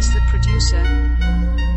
is the producer.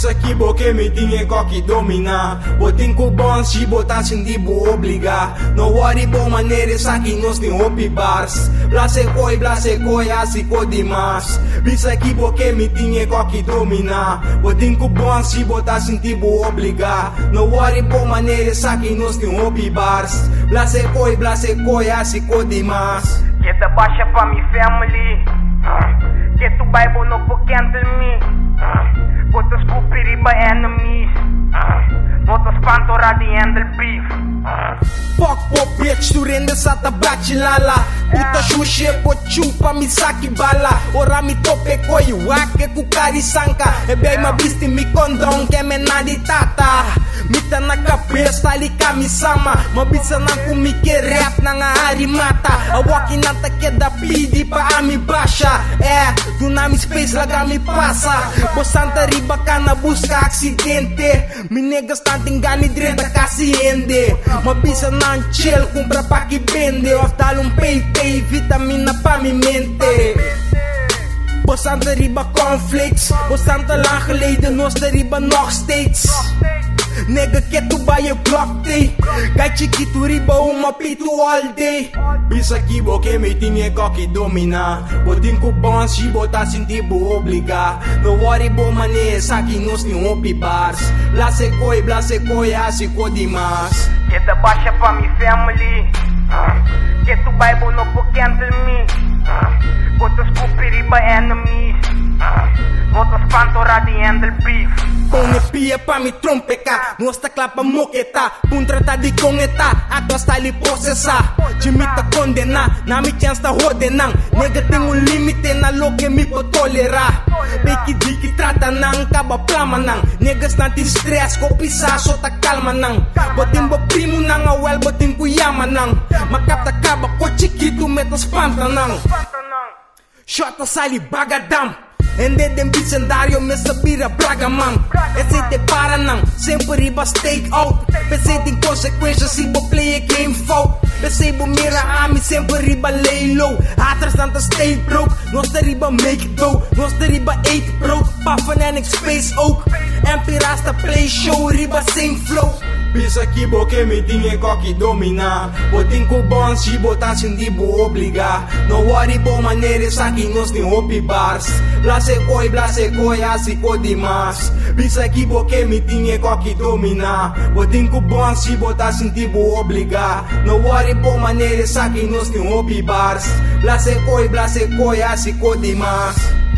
Pensa que boque me tinha que domina Botin com bons se botar sem dibo obrigar. No worry bom maneira essa que nós tem hopi bars. Blase coi, blase coi, assim co demais. Pensa que boque me tinha que domina Botin com bons se botar sem dibo obrigar. No worry bom maneira essa que nós tem hopi bars. Blase coi, blase coi, assim co Get the baixa pra me family. Get to Bible no for cancel me Put the scoopy the spantora the handle beef Fuck po bitch, tu rende sa tabachi lala. Puta shushe po chupa mi saki bala. Ora mi tope koi wake ku kari sanka. E bem ma mi kondong ke me nadi tata. Mita na cabeça ali kami sama. Mabisa na kumike rap na nga hari mata. Awaki na take da pidi pa ami basha. É, do nami space laga mi passa Bostanta riba ka na busca accidente. Mi negas tanting gani drenta kasi ende Mabisa na chill compra pa Oftal um pay pay vitamina pa mi mente. Bostanta riba conflicts Bostanta lang geleden nos de riba nog steeds Nega quer tu buy a block day Gai chiquito riba uma pito all day. Bisa aqui boque me tinha coque domina. Botin com bons se botar sentir bo obrigar No worry bo mané saki nos ni hopi bars. Lá se coi, lá se coi, assim co demais Get the baixa pra me family. Get to Bible no for cancel me. Put the scoopy by enemies Not the spantora the handle beef Bone pia pa mi trompeka Nosta klapa moketa Pun ta di kongeta Ato li processa. Jimmy ta kondena Na. Mi chance ta hodena Nega tengo un límite na loke mi po tolera. Beki diki trata nang. Kaba plama nang. Negas natin stress. Ko pisaso ta kalma nang. Botin bo primo nang. Awel botin ku yama nang. Makapta kaba ko chiquito metas panta nang. Shota sali bagadam. Ende den vicendario me să biră braga man E se te paranam, sempre iba stake out Pensei din consequência a game foul Pensei bo mira a mim sempre riba lay low. Atrás tanta stay broke, nós te riba make dough. Nós te riba 8 broke, puffin and space oak. MP rasta play show, riba same flow. Pensa que boque me tinha que domina. Botin com bons se botar sem dibo obrigar No worry bom maneira essa que nós tem hopi bars. Blase coi, blase coi, assim co demais. Pensa que boque me tinha que domina. Botin com bons se botar sem dibo obrigar No worry bom maneira essa que nós tem hopi bars. Blase coi, blase coi, assim co demais